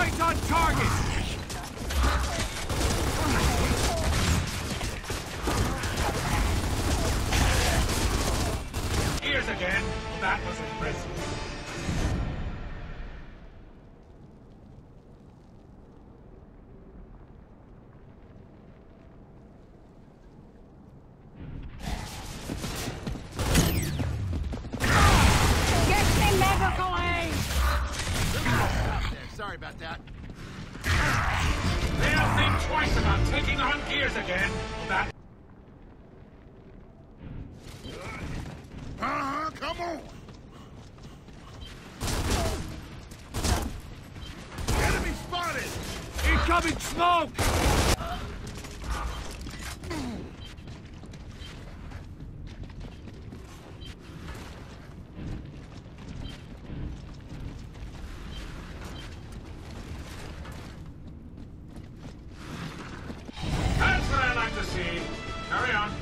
on target! Again. That was impressive. Sorry about that. They'll think twice about taking on gears again. That Uh-huh, come on. Enemy spotted! Incoming smoke! Carry on.